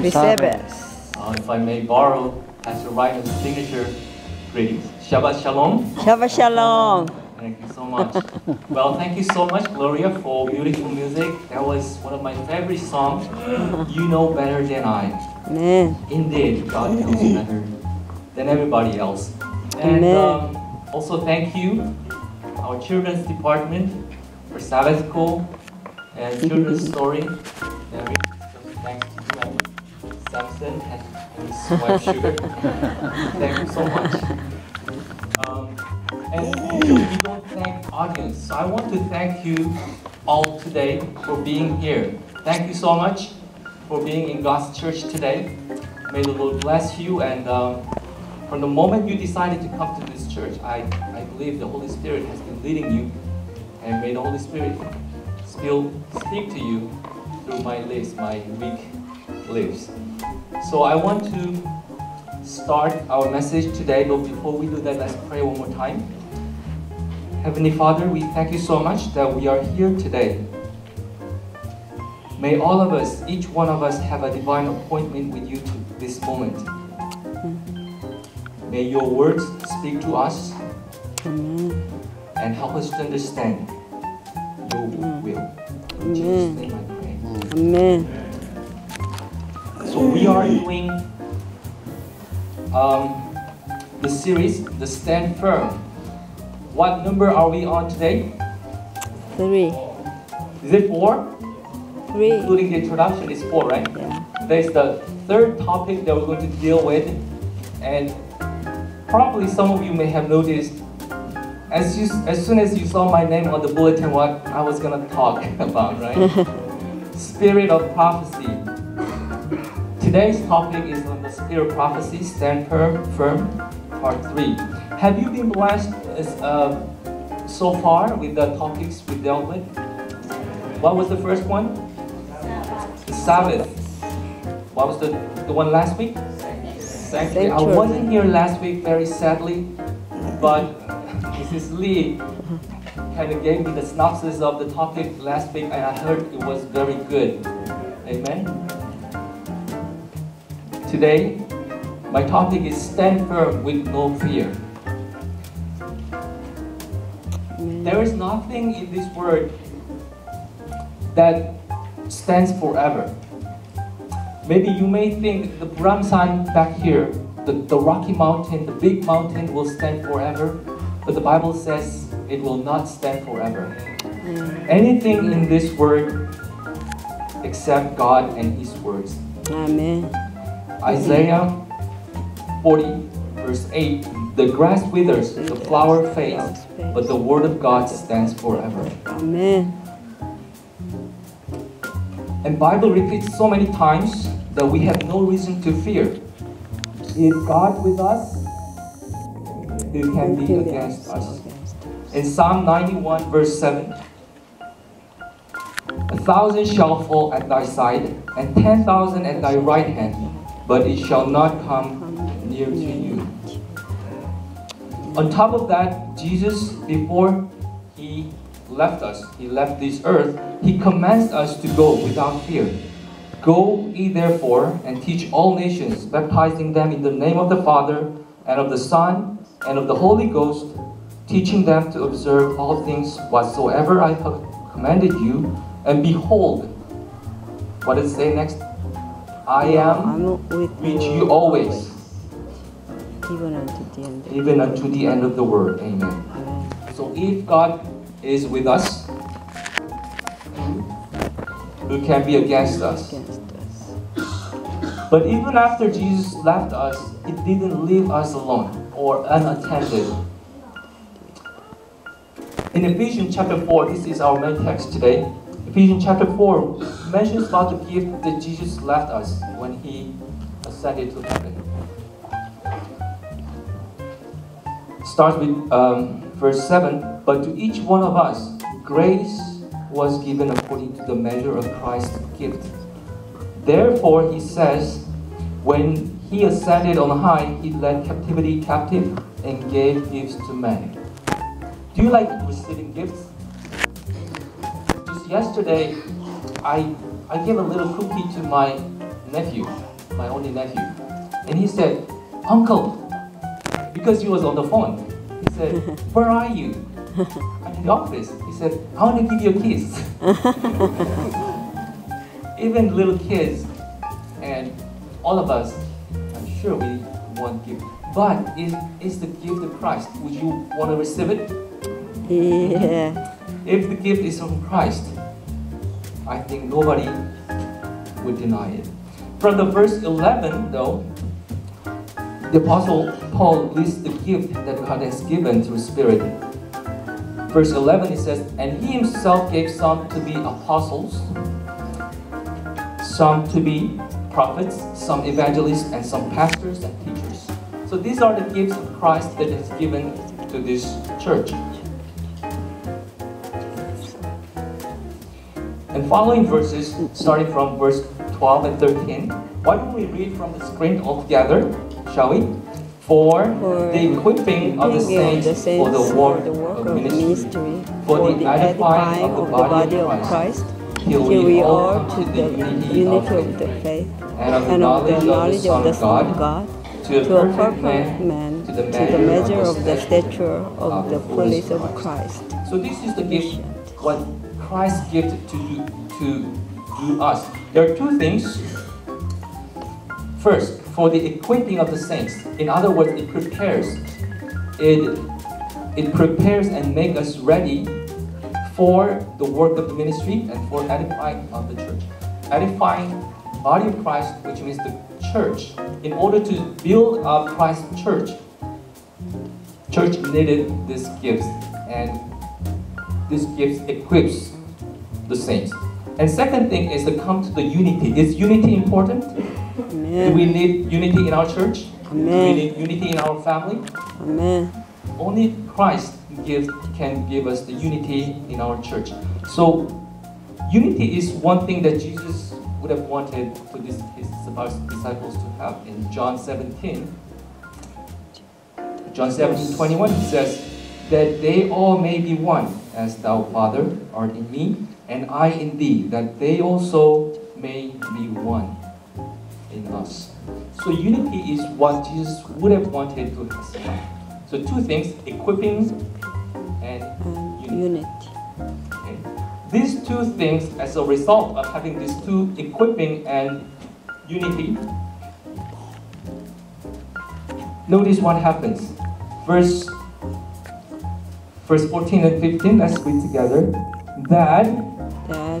Recebes. Uh, if I may borrow Pastor Ryan's signature greetings. Shabbat Shalom. Shabbat shalom. Thank you so much. well, thank you so much, Gloria, for beautiful music. That was one of my favorite songs. You know better than I. 네. Indeed, God knows better than everybody else. And Amen. um, also thank you, our children's department for Sabbath School and children's story. And Sugar. thank you so much. Um, and we don't thank audience, so I want to thank you all today for being here. Thank you so much for being in God's church today. May the Lord bless you. And um, from the moment you decided to come to this church, I, I believe the Holy Spirit has been leading you. And may the Holy Spirit still speak to you through my lips, my weak lips. So I want to start our message today, but before we do that, let's pray one more time. Heavenly Father, we thank you so much that we are here today. May all of us, each one of us, have a divine appointment with you to this moment. May your words speak to us and help us to understand your will. In Jesus' name I pray. 아 멘. So we are doing um, the series, The Stand Firm. What number are we on today? Three. Is it four? Three. Including the introduction is four, right? Yeah. Today is the third topic that we're going to deal with, and probably some of you may have noticed as you as soon as you saw my name on the bulletin, what I was gonna talk about, right? Spirit of prophecy. Today's topic is on the Spirit of Prophecy, Stand Firm, Firm, Part 3. Have you been blessed as, uh, so far with the topics we dealt with? What was the first one? The Sabbath. What was the, the one last week? Sanctuary. I wasn't here last week, very sadly, but Mrs. Lee kind of gave me the synopsis of the topic last week, and I heard it was very good. Amen. Today, my topic is stand firm with no fear. Mm. There is nothing in this word that stands forever. Maybe you may think the Buramsan back here, the, the Rocky Mountain, the big mountain will stand forever, but the Bible says it will not stand forever. Mm. Anything in this word except God and His words. Amen. Isaiah 40, verse 8 The grass withers, the flower fades, but the word of God stands forever. Amen. And Bible repeats so many times that we have no reason to fear. Is God with us? Who can be against us? In Psalm 91, verse 7, a thousand shall fall at thy side, and ten thousand at thy right hand, but it shall not come near to you. On top of that, Jesus, before he left us, he left this earth, he commands us to go without fear. Go ye therefore and teach all nations, baptizing them in the name of the Father, and of the Son, and of the Holy Ghost, teaching them to observe all things whatsoever I have commanded you. And behold, what does it say next? I am with with you always, even unto the end. even unto the end of the world. Amen. So if God is with us, who can be against us? But even after Jesus left us, He didn't leave us alone or unattended. In Ephesians chapter 4, this is our main text today. Ephesians chapter 4 mentions about the gift that Jesus left us when He ascended to heaven. Starts with um, verse 7 But to each one of us, grace was given according to the measure of Christ's gift. Therefore, he says, when he ascended on high, he led captivity captive and gave gifts to men. Do you like receiving gifts? Yesterday, I I gave a little cookie to my nephew, my only nephew, and he said, "Uncle," because he was on the phone. He said, "Where are you?" I'm in the office. He said, "I want to give you a kiss." Even little kids and all of us, I'm sure we want gift. But is is the gift of Christ? Would you want to receive it? Yeah. If the gift is from Christ, I think nobody would deny it. From the verse 11, though, the Apostle Paul lists the gift that God has given through Spirit. Verse 11, it says, And he himself gave some to be apostles, some to be prophets, some evangelists, and some pastors and teachers. So these are the gifts of Christ that is given to this church. And following verses, starting from verse 12 and 13, why don't we read from the screen altogether, shall we? For, For the equipping of the Giving saints, for the work, the work of of ministry, ministry, for the edifying of the body of Christ, till we all to the unity of the faith and of the the knowledge of the Son of God, to a perfect man, to the the measure of the the stature of the fullness of Christ. Christ. So this is the gift, what Christ gift to to us. There are two things. First, for the equipping of the saints. In other words, it prepares. It it prepares and make us ready for the work of the ministry and for edifying of the church. Edifying body of Christ, which means the church. In order to build up Christ's church, church needed this gift and this gift equips the saints. And second thing is to come to the unity. Is unity important? Amen. Do we need unity in our church? Do we need unity in our family? Amen. Only Christ gives, can give us the unity in our church. So, unity is one thing that Jesus would have wanted for his, his disciples to have in John 17. John 17, 21, he says, That they all may be one, as thou, Father, art in me, and I in thee, that they also may be one in us. So unity is what Jesus would have wanted to have. So two things, equipping and unity. unity. Okay. These two things, as a result of having these two equipping and unity, notice what happens. Verse, verse 14 and 15, let's read together. That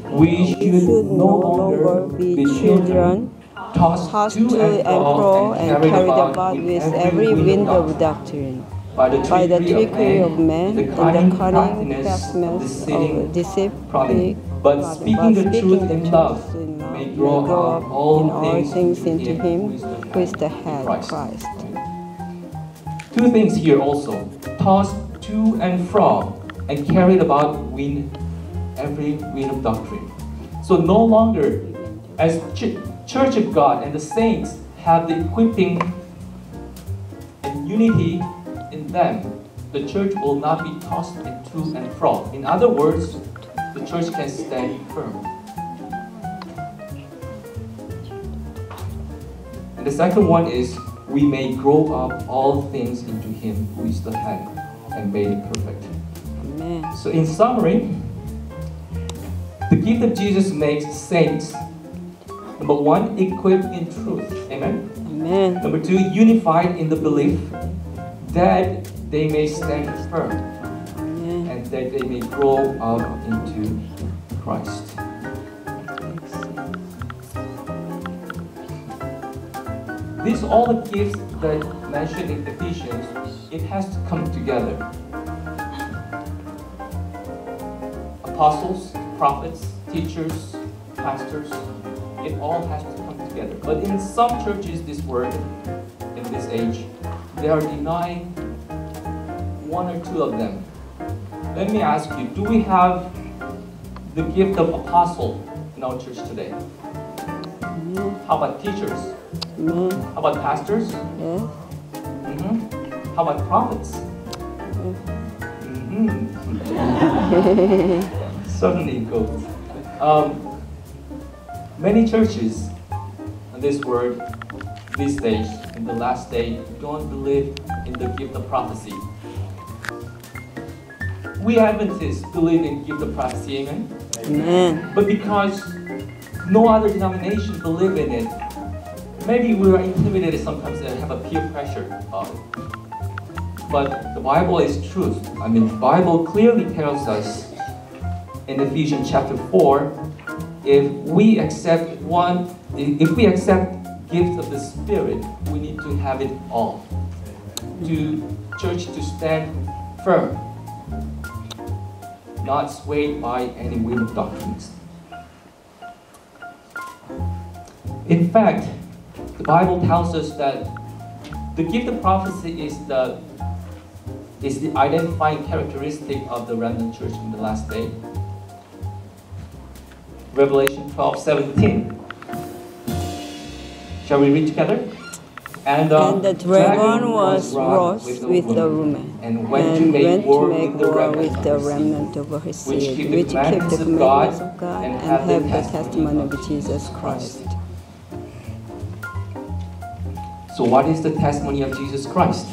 We should no longer be children tossed, to and fro and carried about with every wind of doctrine, by the trickery of men, and the cunning craftiness of deceiving of deceitful prodigy. But speaking the truth in love, may grow up all things into him who is the head. Christ. Two things here also tossed to and fro and carried about wind, every wind of doctrine. So no longer, as ch- Church of God and the saints have the equipping and unity in them, the church will not be tossed to and fro. In other words, the church can stand firm. And the second one is we may grow up all things into him who is the head and made it perfect. Amen. So in summary, the gift of Jesus makes saints number one, equipped in truth. Amen. Amen. Number two, unified in the belief that they may stand firm Amen. and that they may grow up into Christ. These all the gifts that mentioned in Ephesians, it has to come together. Apostles, prophets, teachers, pastors, it all has to come together. But in some churches this word, in this age, they are denying one or two of them. Let me ask you, do we have the gift of apostle in our church today? How about teachers? How about pastors? Mhm. How about prophets? Mhm. Certainly goes. Um, many churches in this world, these days, in the last day, don't believe in the gift of prophecy. We Adventists believe in gift of prophecy, amen? Amen. But because no other denomination believe in it, maybe we are intimidated sometimes and have a peer pressure of it. But the Bible is truth. I mean, Bible clearly tells us in Ephesians chapter 4, if we accept one, if we accept gifts of the Spirit, we need to have it all. To church to stand firm, not swayed by any wind of doctrines. In fact, the Bible tells us that the gift of prophecy is the is the identifying characteristic of the remnant church in the last day. Revelation 12, 17. Shall we read together? And, uh, And the dragon was wroth with the woman, and went to make went war to make with the war remnant with the of his seed. remnant of his which seed, keep the which keep the commandments of God of God and and have the have the testimony of Jesus Christ. So, what is the testimony of Jesus Christ?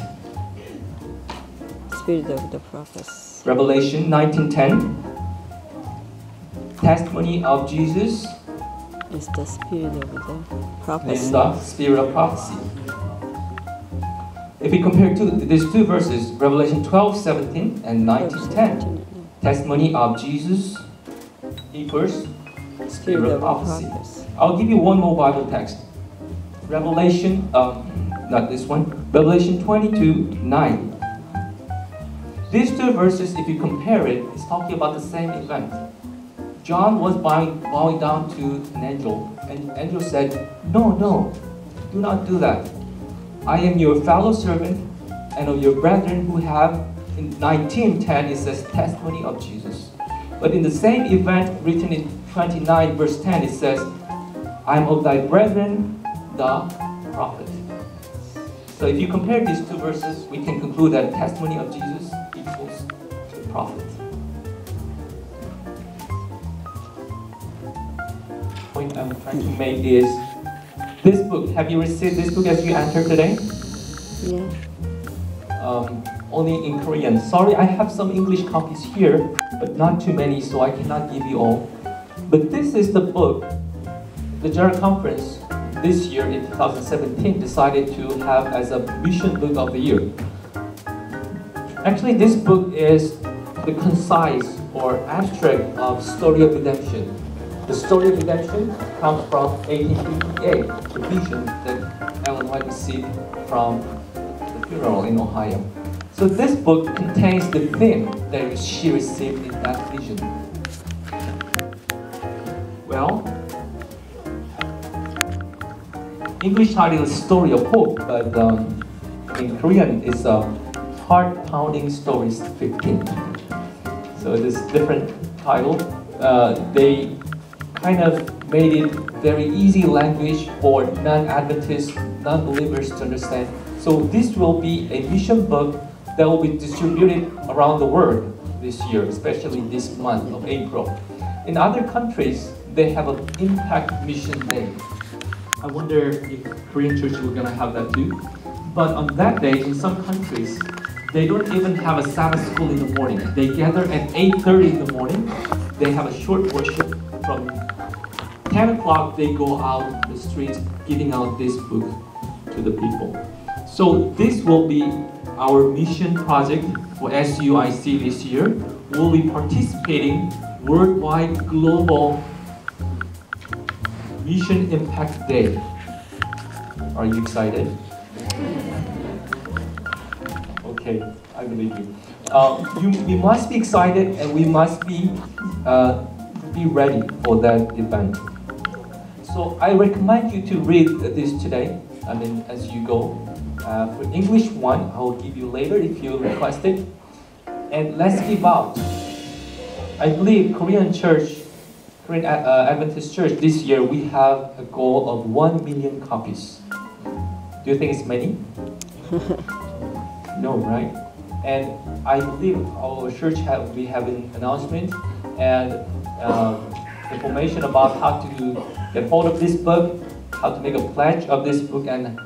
Spirit of the prophets. Revelation 19:10. Testimony of Jesus is the spirit of the prophecy. is prophecy. the spirit of prophecy. If we compare two, these two verses, Revelation 12, 17 and 19, 10, testimony of Jesus equals Spirit of the prophecy. prophets. I'll give you one more Bible text. Revelation, um, not this one, Revelation 22, 9. These two verses, if you compare it, it's talking about the same event. John was bowing, bowing down to an angel, and angel said, No, no, Do not do that. I am your fellow servant and of your brethren who have, in 1910, it says testimony of Jesus. But in the same event, written in 29, verse 10, it says, I am of thy brethren, the prophet. So if you compare these two verses, we can conclude that testimony of Jesus equals the prophet. Point I'm trying to make is this book. Have you received this book as you enter today? Yeah. um, only in Korean. Sorry, I have some English copies here, but not too many, so I cannot give you all. But this is the book the General Conference this year in 2017 decided to have as a mission book of the year. Actually, this book is the concise or abstract of story of redemption. The story of redemption comes from 1858, the vision that Ellen White received from the funeral in Ohio. So this book contains the theme that she received in that vision. Well, English title is Story of Hope, but um, in Korean it's a Heart-Pounding Stories 15. So it is different title. Uh, they kind of made it very easy language for non-Adventists, non-believers to understand. So this will be a mission book that will be distributed around the world this year, especially this month of April. In other countries, they have an impact mission day. I wonder if Korean church will gonna have that too. But on that day, in some countries, they don't even have a Sabbath school in the morning. They gather at 8:30 in the morning. They have a short worship from 10 o'clock. They go out the streets giving out this book to the people. So this will be our mission project for SYUIC this year. We'll be participating worldwide global Mission Impact Day. Are you excited? Okay, I believe you. Uh, you. We must be excited and we must be uh, be ready for that event. So I recommend you to read this today. I mean, as you go. Uh, for English one, I will give you later if you request it. And let's give out. I believe Korean Church Korean uh, Adventist Church this year we have a goal of 1 million copies. Do you think it's many? no, right? And I believe our church have we have an announcement and uh, information about how to get hold of this book, how to make a pledge of this book, and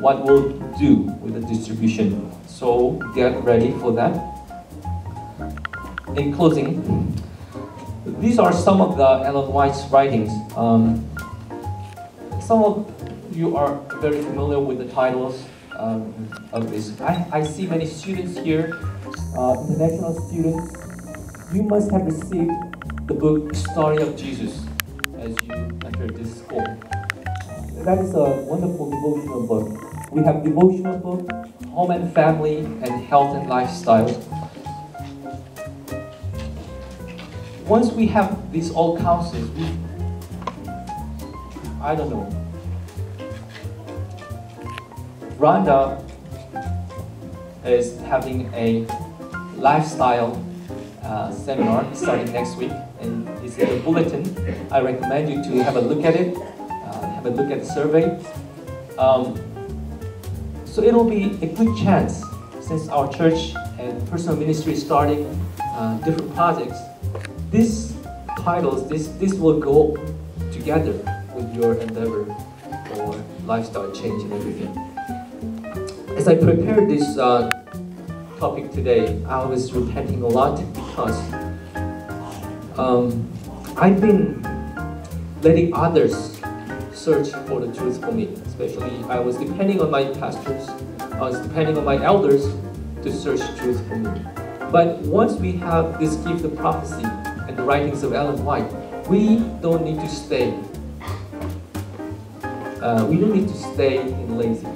what we'll do with the distribution. So get ready for that. In closing, these are some of the Ellen White's writings. Um, some of you are very familiar with the titles um, of this. I, I see many students here, uh, international students. You must have received the book Story of Jesus as you enter this school. That is a wonderful devotional book. We have devotional book, home and family, and health and lifestyle. once we have these all counsels, we, I don't know. Rhonda is having a lifestyle uh, seminar starting next week, and it's in the bulletin. I recommend you to have a look at it, uh, have a look at the survey. Um, so it'll be a good chance since our church and personal ministry is starting uh, different projects these titles, this, this will go together with your endeavor for lifestyle change and everything. As I prepared this uh, topic today, I was repenting a lot because um, I've been letting others search for the truth for me. Especially, I was depending on my pastors, I was depending on my elders to search truth for me. But once we have this gift of prophecy, and the writings of Ellen White, we don't need to stay. Uh, we don't need to stay in lazy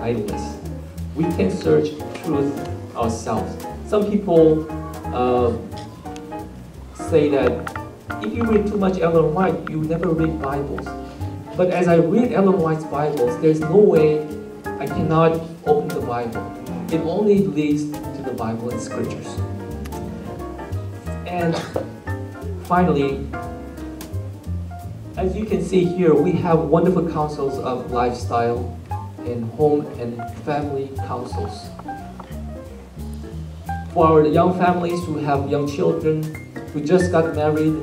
idleness. We can search truth ourselves. Some people uh, say that if you read too much Ellen White, you never read Bibles. But as I read Ellen White's Bibles, there's no way I cannot open the Bible. It only leads to the Bible and scriptures. And finally, as you can see here, we have wonderful counsels of lifestyle and home and family counsels. For our young families who have young children, who just got married,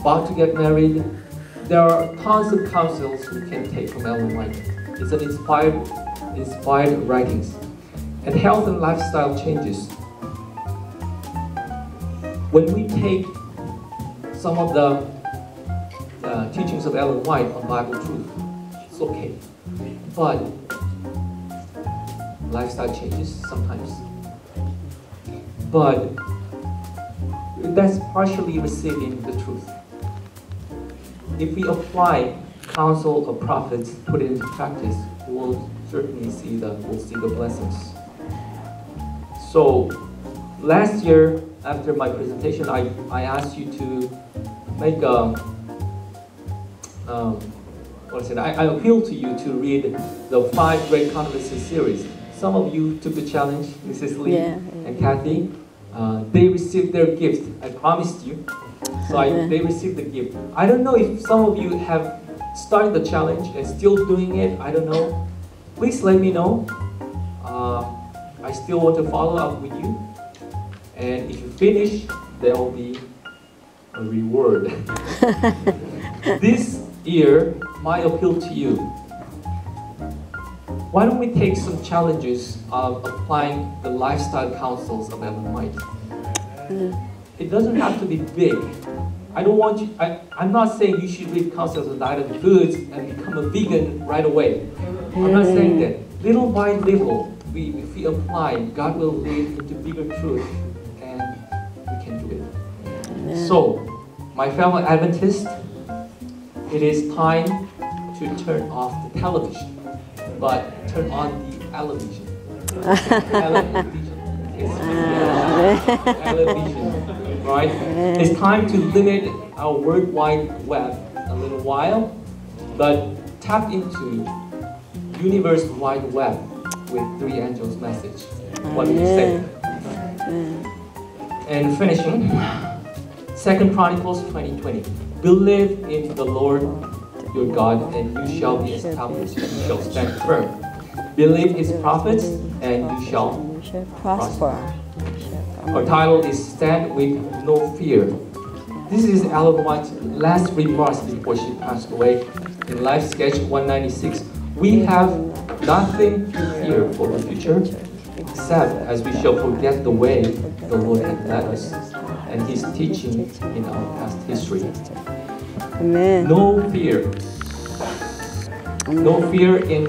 about to get married, there are tons of counsels we can take from Ellen White. It's an inspired, inspired writings. And health and lifestyle changes. When we take some of the uh, teachings of Ellen White on Bible truth, it's okay. But lifestyle changes sometimes. But that's partially receiving the truth. If we apply counsel of prophets, put it into practice, we'll certainly see the we'll see the blessings. So last year after my presentation, I, I asked you to make a um, what is it? I, I appeal to you to read the five great controversies series. Some of you took the challenge, Mrs. Lee Yeah, and Kathy. Uh, they received their gift. I promised you. So I, they received the gift. I don't know if some of you have started the challenge and still doing it. I don't know. Please let me know. Uh, I still want to follow up with you. And if you finish, there will be a reward. this year, my appeal to you. Why don't we take some challenges of applying the lifestyle counsels of Ellen White? Mm. It doesn't have to be big. I don't want you, I, I'm not saying you should read counsels of diet of goods and become a vegan right away. I'm not mm-hmm. saying that. Little by little, we, if we apply, God will lead into bigger truth and we can do it. So, my fellow Adventists, it is time to turn off the television, but turn on the television. television. Television, right? It's time to limit our World Wide Web a little while, but tap into Universe Wide Web with Three Angels message. What do you say? And finishing, Second Chronicles 20:20. Believe in the Lord your God, and you shall be established, and you shall stand firm. Believe his prophets, and you shall. Prosper. Our title is Stand with No Fear. This is White's last remarks before she passed away in Life Sketch 196. We have nothing to fear for the future, except as we shall forget the way the Lord had led us and his teaching in our past history. Amen. No fear. No fear in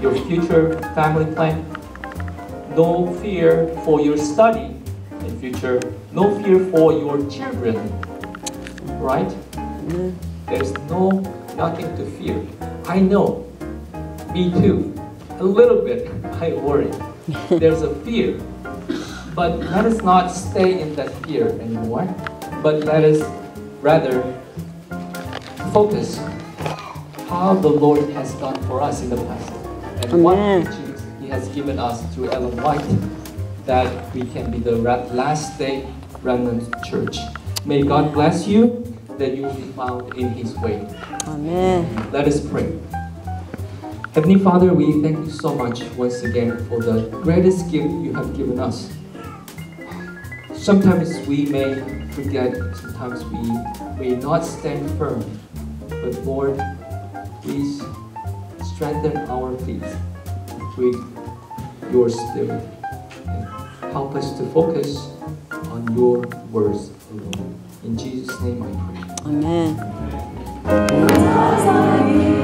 your future family plan. No fear for your study in future. No fear for your children. Right? There's no nothing to fear. I know. Me too. A little bit I worry. There's a fear. But let us not stay in that fear anymore. But let us rather focus how the Lord has done for us in the past and what teachings He has given us through Ellen White that we can be the last day remnant church. May God bless you that you will be found in His way. Amen. Let us pray. Heavenly Father, we thank you so much once again for the greatest gift you have given us. Sometimes we may forget, sometimes we may not stand firm, but Lord, please strengthen our faith with your Spirit and help us to focus on your words alone. In Jesus' name I pray. Amen. I